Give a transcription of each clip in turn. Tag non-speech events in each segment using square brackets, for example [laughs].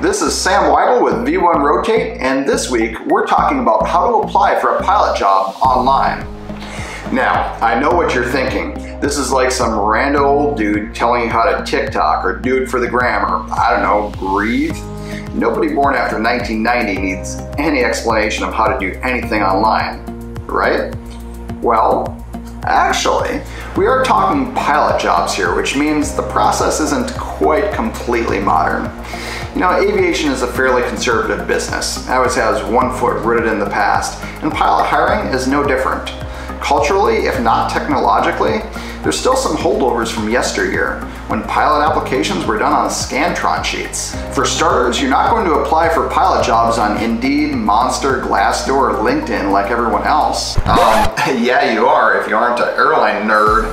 this is Sam Weigel with V1 Rotate, and this week we're talking about how to apply for a pilot job online. Now, I know what you're thinking. This is like some rando old dude telling you how to TikTok or do it for the gram or, I don't know, breathe. Nobody born after 1990 needs any explanation of how to do anything online, right? Well, actually, we are talking pilot jobs here, which means the process isn't quite completely modern. You know, aviation is a fairly conservative business. It always has one foot rooted in the past, and pilot hiring is no different. Culturally, if not technologically, there's still some holdovers from yesteryear, when pilot applications were done on Scantron sheets. For starters, you're not going to apply for pilot jobs on Indeed, Monster, Glassdoor, or LinkedIn like everyone else. Um, [laughs] yeah, you are if you aren't an airline nerd.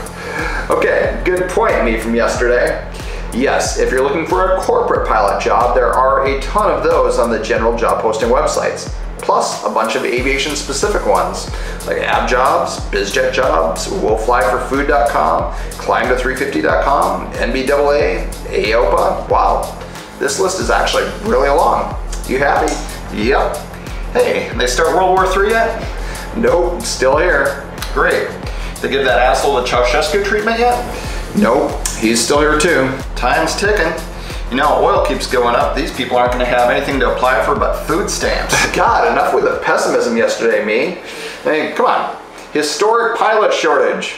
Okay, good point, me from yesterday. Yes, if you're looking for a corporate pilot job, there are a ton of those on the general job posting websites plus a bunch of aviation specific ones like AvJobs, BizJet Jobs, WillFlyForFood.com, ClimbTo350.com, NBAA, AOPA. Wow, this list is actually really long. You happy? Yep. Hey, they start World War III yet? Nope, still here. Great. They give that asshole the Ceausescu treatment yet? Nope, he's still here too. Time's ticking. You know, oil keeps going up. These people aren't going to have anything to apply for but food stamps. [laughs] God, enough with the pessimism yesterday, me. Hey, come on. Historic pilot shortage.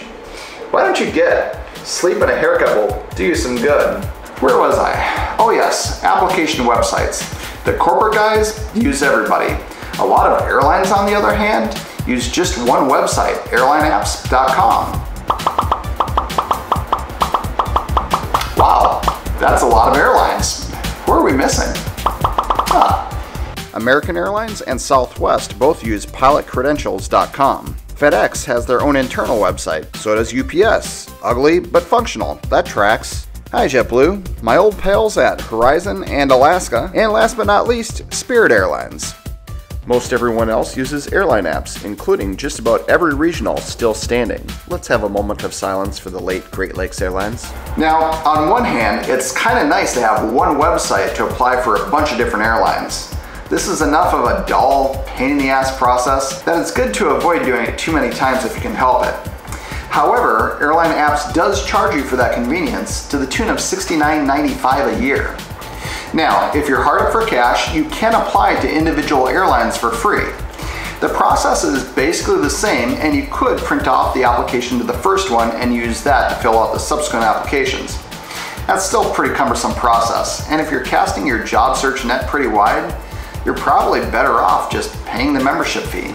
Why don't you get? Sleep and a haircut will do you some good. Where was I? Oh yes, application websites. The corporate guys use everybody. A lot of airlines, on the other hand, use just one website, airlineapps.com. that's a lot of airlines. Who are we missing? Huh. American Airlines and Southwest both use pilotcredentials.com. FedEx has their own internal website, so does UPS. Ugly, but functional. That tracks. Hi JetBlue, my old pals at Horizon and Alaska, and last but not least, Spirit Airlines. Most everyone else uses airline apps, including just about every regional still standing. Let's have a moment of silence for the late Great Lakes Airlines. Now, on one hand, it's kind of nice to have one website to apply for a bunch of different airlines. This is enough of a dull, pain in the ass process that it's good to avoid doing it too many times if you can help it. However, Airline Apps does charge you for that convenience to the tune of $69.95 a year. Now, if you're hard up for cash, you can apply to individual airlines for free. The process is basically the same and you could print off the application to the first one and use that to fill out the subsequent applications. That's still a pretty cumbersome process, and if you're casting your job search net pretty wide, you're probably better off just paying the membership fee.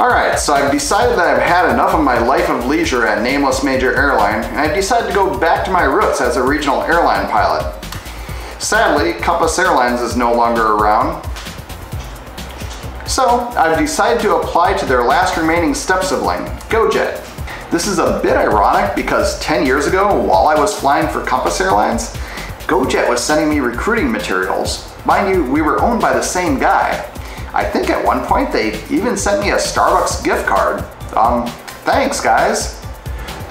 Alright, so I've decided that I've had enough of my life of leisure at nameless major airline, and I've decided to go back to my roots as a regional airline pilot. Sadly, Compass Airlines is no longer around. So, I've decided to apply to their last remaining step sibling, GoJet. This is a bit ironic because 10 years ago, while I was flying for Compass Airlines, GoJet was sending me recruiting materials. Mind you, we were owned by the same guy. I think at one point they even sent me a Starbucks gift card. Um, thanks guys.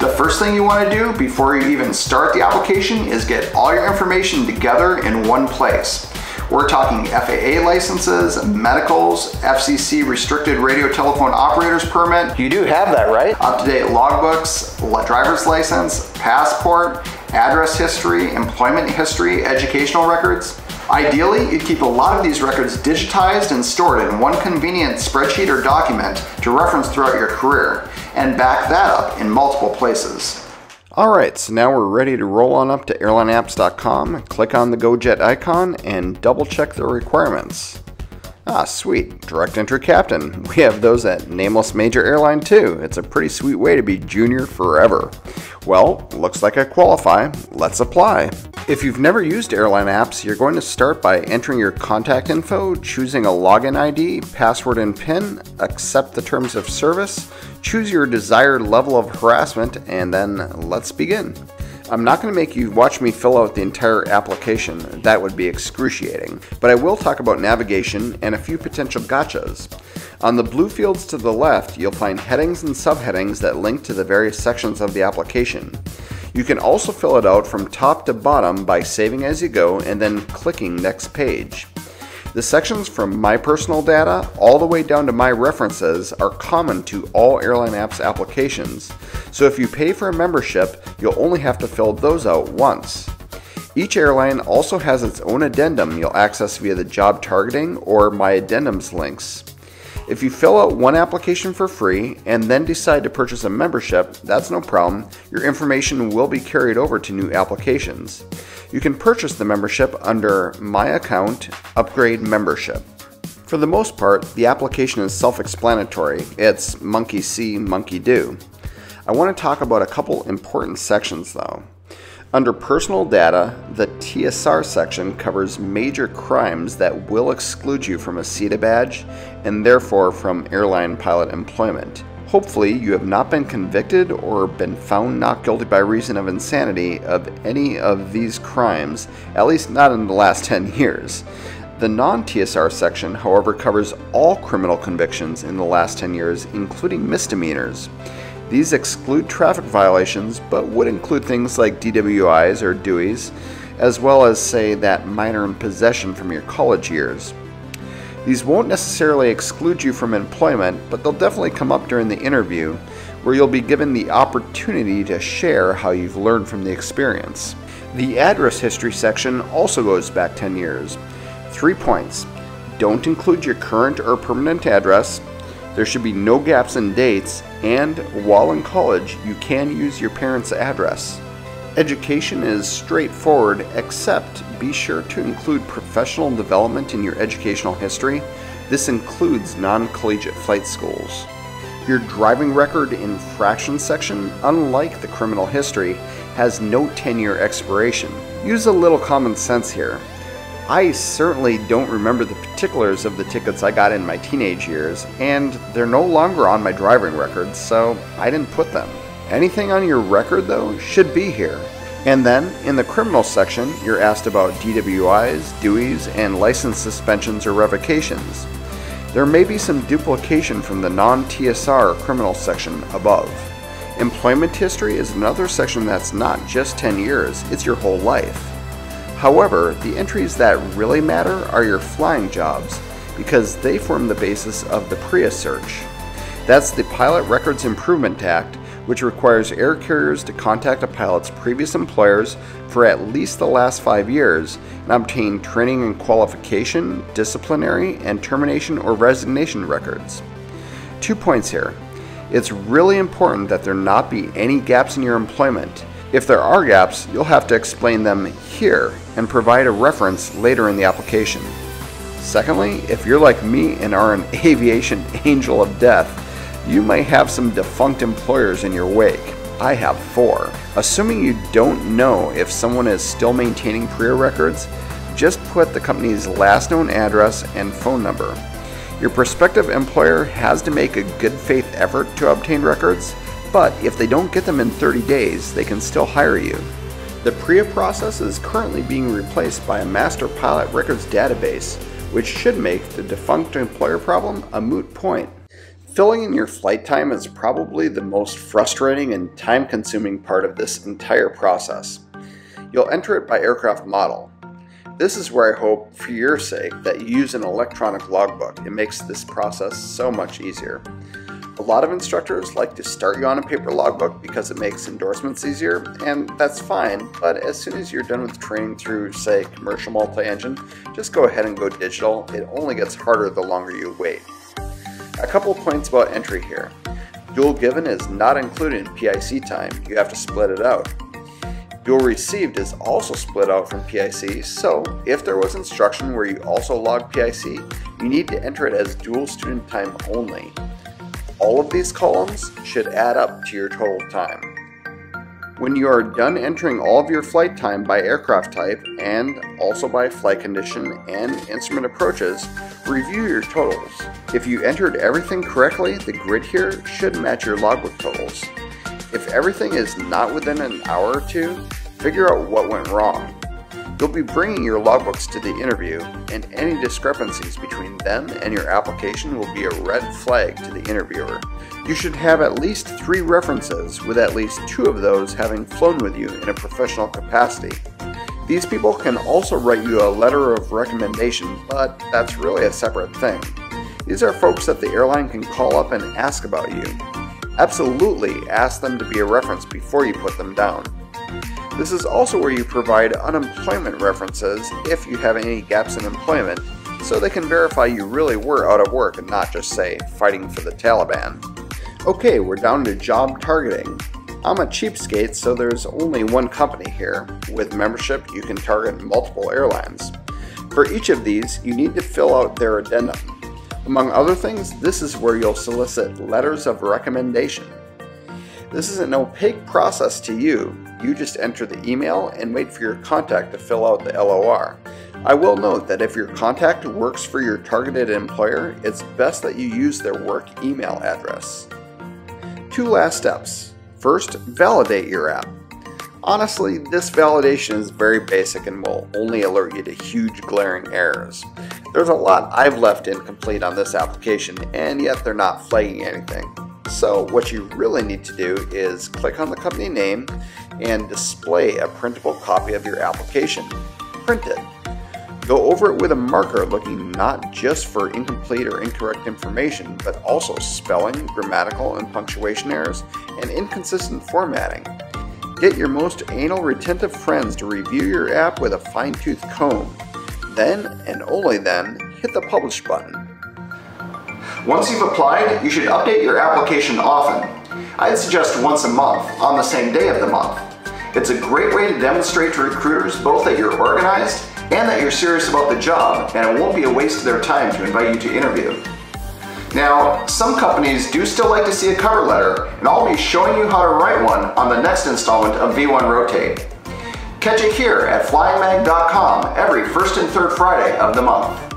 The first thing you want to do before you even start the application is get all your information together in one place. We're talking FAA licenses, medicals, FCC restricted radio telephone operators permit. You do have that, right? Up-to-date logbooks, driver's license, passport, address history, employment history, educational records. Ideally, you'd keep a lot of these records digitized and stored in one convenient spreadsheet or document to reference throughout your career, and back that up in multiple places. Alright, so now we're ready to roll on up to airlineapps.com, click on the GoJet icon, and double check the requirements. Ah, sweet. Direct entry captain. We have those at Nameless Major Airline too. It's a pretty sweet way to be junior forever. Well, looks like I qualify. Let's apply. If you've never used airline apps, you're going to start by entering your contact info, choosing a login ID, password, and PIN, accept the terms of service, choose your desired level of harassment, and then let's begin. I'm not going to make you watch me fill out the entire application, that would be excruciating, but I will talk about navigation and a few potential gotchas. On the blue fields to the left, you'll find headings and subheadings that link to the various sections of the application. You can also fill it out from top to bottom by saving as you go and then clicking next page. The sections from My Personal Data all the way down to My References are common to all Airline Apps applications, so if you pay for a membership, you'll only have to fill those out once. Each airline also has its own addendum you'll access via the job targeting or My Addendums links. If you fill out one application for free and then decide to purchase a membership, that's no problem. Your information will be carried over to new applications. You can purchase the membership under My Account Upgrade Membership. For the most part, the application is self explanatory. It's monkey see, monkey do. I want to talk about a couple important sections though. Under personal data, the TSR section covers major crimes that will exclude you from a SIDA badge and therefore from airline pilot employment. Hopefully, you have not been convicted or been found not guilty by reason of insanity of any of these crimes, at least not in the last [laughs] 10 years. The non TSR section, however, covers all criminal convictions in the last 10 years, including misdemeanors. These exclude traffic violations, but would include things like DWIs or DUIs, as well as, say, that minor in possession from your college years. These won't necessarily exclude you from employment, but they'll definitely come up during the interview, where you'll be given the opportunity to share how you've learned from the experience. The address history section also goes back 10 years. Three points. Don't include your current or permanent address, there should be no gaps in dates, and while in college, you can use your parents' address. Education is straightforward, except be sure to include professional development in your educational history. This includes non collegiate flight schools. Your driving record infraction section, unlike the criminal history, has no 10 year expiration. Use a little common sense here. I certainly don't remember the particulars of the tickets I got in my teenage years, and they're no longer on my driving record, so I didn't put them. Anything on your record, though, should be here. And then, in the criminal section, you're asked about DWIs, DUIs, and license suspensions or revocations. There may be some duplication from the non TSR criminal section above. Employment history is another section that's not just 10 years, it's your whole life. However, the entries that really matter are your flying jobs, because they form the basis of the PRIA search. That's the Pilot Records Improvement Act, which requires air carriers to contact a pilot's previous employers for at least the last five years and obtain training and qualification, disciplinary, and termination or resignation records. Two points here. It's really important that there not be any gaps in your employment if there are gaps, you'll have to explain them here and provide a reference later in the application. Secondly, if you're like me and are an [laughs] aviation angel of death, you may have some defunct employers in your wake. I have four. Assuming you don't know if someone is still maintaining PRIA records, just put the company's last known address and phone number. Your prospective employer has to make a good faith effort to obtain records, but if they don't get them in 30 days, they can still hire you. The PRIA process is currently being replaced by a master pilot records database, which should make the defunct employer problem a moot point. Filling in your flight time is probably the most frustrating and time consuming part of this entire process. You'll enter it by aircraft model. This is where I hope, for your sake, that you use an electronic logbook. It makes this process so much easier. A lot of instructors like to start you on a paper logbook because it makes endorsements easier, and that's fine, but as soon as you're done with training through, say, commercial multi-engine, just go ahead and go digital. It only gets harder the longer you wait. A couple points about entry here. Dual given is not included in PIC time, you have to split it out. Dual received is also split out from PIC, so if there was instruction where you also log PIC, you need to enter it as dual student time only. All of these columns should add up to your total time. When you are done entering all of your flight time by aircraft type and also by flight condition and instrument approaches, review your totals. If you entered everything correctly, the grid here should match your logbook totals. If everything is not within an hour or two, figure out what went wrong. You'll be bringing your logbooks to the interview, and any discrepancies between them and your application will be a red flag to the interviewer. You should have at least three references, with at least two of those having flown with you in a professional capacity. These people can also write you a letter of recommendation, but that's really a separate thing. These are folks that the airline can call up and ask about you. Absolutely ask them to be a reference before you put them down. This is also where you provide unemployment references if you have any gaps in employment, so they can verify you really were out of work and not just say, fighting for the Taliban. Okay, we're down to job targeting. I'm a cheapskate, so there's only one company here. With membership, you can target multiple airlines. For each of these, you need to fill out their addendum. Among other things, this is where you'll solicit letters of recommendation. This is an opaque process to you. You just enter the email and wait for your contact to fill out the LOR. I will note that if your contact works for your targeted employer, it's best that you use their work email address. Two last steps. First, validate your app. Honestly, this validation is very basic and will only alert you to huge glaring errors. There's a lot I've left incomplete on this application and yet they're not flagging anything. So what you really need to do is click on the company name and display a printable copy of your application. Print it. Go over it with a marker looking not just for incomplete or incorrect information, but also spelling, grammatical and punctuation errors, and inconsistent formatting. Get your most anal retentive friends to review your app with a fine-tooth comb. Then, and only then, hit the publish button. Once you've applied, you should update your application often. I'd suggest once a month, on the same day of the month. It's a great way to demonstrate to recruiters both that you're organized and that you're serious about the job, and it won't be a waste of their time to invite you to interview. Now, some companies do still like to see a cover letter, and I'll be showing you how to write one on the next installment of V1 Rotate. Catch it here at flyingmag.com every first and third Friday of the month.